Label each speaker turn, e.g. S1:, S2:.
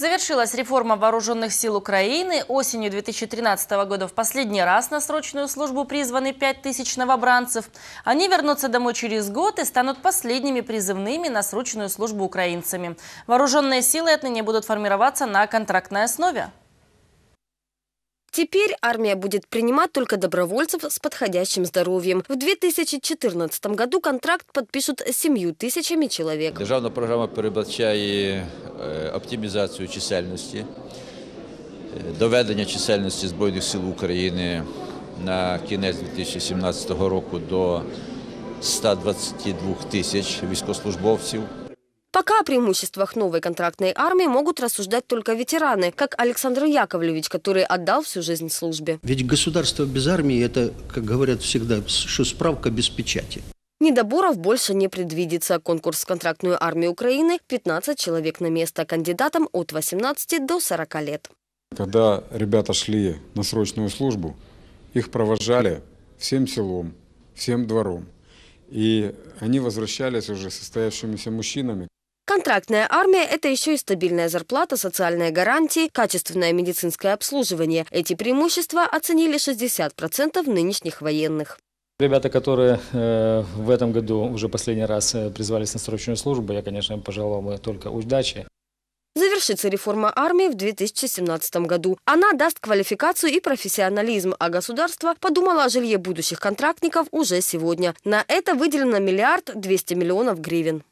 S1: Завершилась реформа вооруженных сил Украины. Осенью 2013 года в последний раз на срочную службу призваны 5 тысяч новобранцев. Они вернутся домой через год и станут последними призывными на срочную службу украинцами. Вооруженные силы отныне будут формироваться на контрактной основе.
S2: Теперь армия будет принимать только добровольцев с подходящим здоровьем. В 2014 году контракт подпишут с 7 тисячами человек.
S3: Державна програма передбачає оптимізацію чисельності, е, доведення чисельності Збройних сил України на кінець 2017 року до 122 тисяч військовослужбовців.
S2: Пока о преимуществах новой контрактной армии могут рассуждать только ветераны, как Александр Яковлевич, который отдал всю жизнь службе.
S4: Ведь государство без армии – это, как говорят всегда, что справка без печати.
S2: Недоборов больше не предвидится. Конкурс в контрактную армию Украины – 15 человек на место кандидатам от 18 до 40 лет.
S5: Когда ребята шли на срочную службу, их провожали всем селом, всем двором. И они возвращались уже состоявшимися мужчинами.
S2: Контрактная армия – это еще и стабильная зарплата, социальные гарантии, качественное медицинское обслуживание. Эти преимущества оценили 60% нынешних военных.
S6: Ребята, которые э, в этом году уже последний раз э, призвались на срочную службу, я, конечно, им пожелал бы только удачи.
S2: Завершится реформа армии в 2017 году. Она даст квалификацию и профессионализм, а государство подумало о жилье будущих контрактников уже сегодня. На это выделено миллиард двести миллионов гривен.